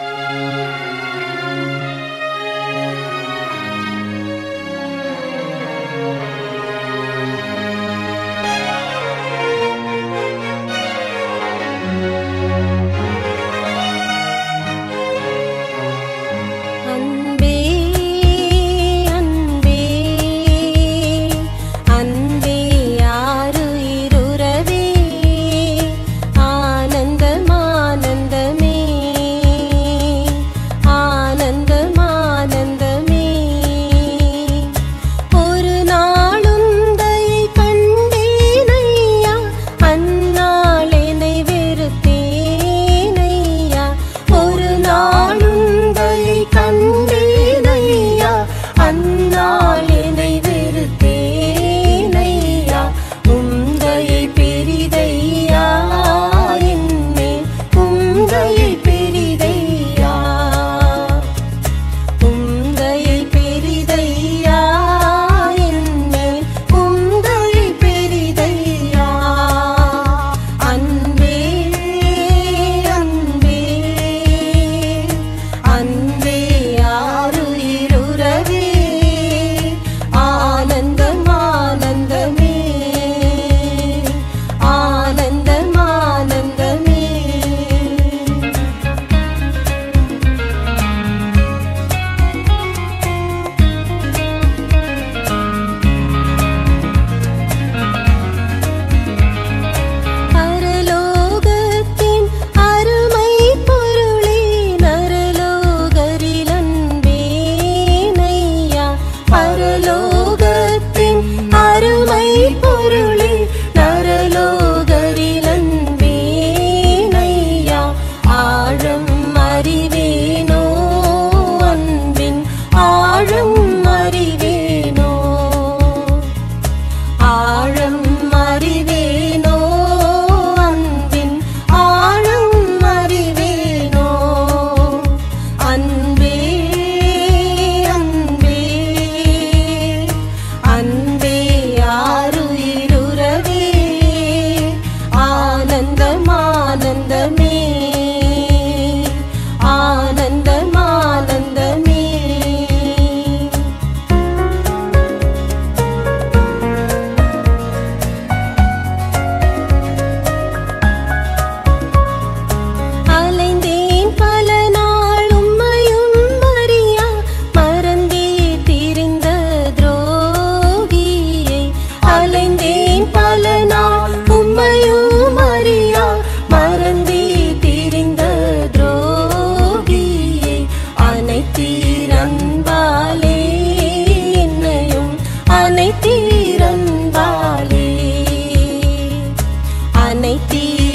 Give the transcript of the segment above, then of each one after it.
Música நினைத்தீர்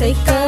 say